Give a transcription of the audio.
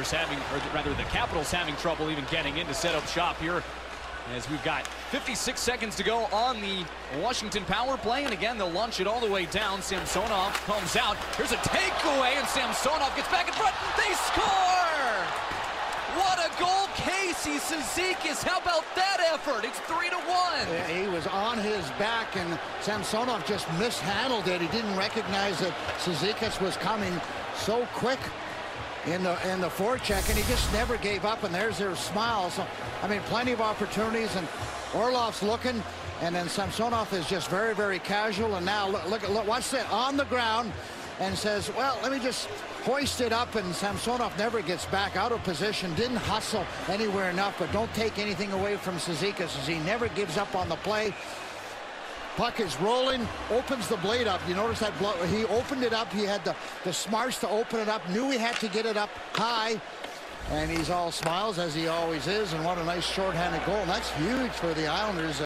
Having, or rather the Capitals having trouble even getting in to set up shop here as we've got 56 seconds to go on the Washington power play. And again, they'll launch it all the way down. Samsonov comes out. Here's a takeaway, and Samsonov gets back in front. They score! What a goal, Casey Cizikas. How about that effort? It's three to one. He was on his back, and Samsonov just mishandled it. He didn't recognize that Cizikas was coming so quick in the in the forecheck, and he just never gave up. And there's their smile. So, I mean, plenty of opportunities, and Orlov's looking, and then Samsonov is just very, very casual. And now look, look, look watch that on the ground, and says, "Well, let me just hoist it up." And Samsonov never gets back out of position. Didn't hustle anywhere enough, but don't take anything away from Cizikas as he never gives up on the play. Puck is rolling, opens the blade up. You notice that he opened it up. He had the, the smarts to open it up, knew he had to get it up high. And he's all smiles, as he always is. And what a nice shorthanded goal. And that's huge for the Islanders.